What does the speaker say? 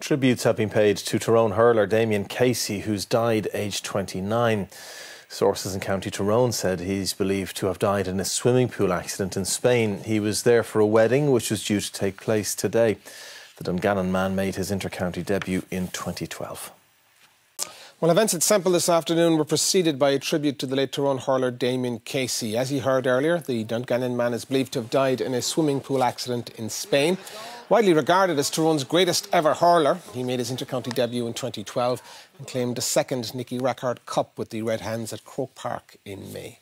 Tributes have been paid to Tyrone hurler Damian Casey, who's died aged 29. Sources in County Tyrone said he's believed to have died in a swimming pool accident in Spain. He was there for a wedding which was due to take place today. The Dungannon man made his inter-county debut in 2012. Well, events at Semple this afternoon were preceded by a tribute to the late Tyrone hurler Damian Casey. As you heard earlier, the Dungannon man is believed to have died in a swimming pool accident in Spain. Widely regarded as Tyrone's greatest ever hurler, he made his inter-county debut in 2012 and claimed the second Nicky Rackard Cup with the Red Hands at Croke Park in May.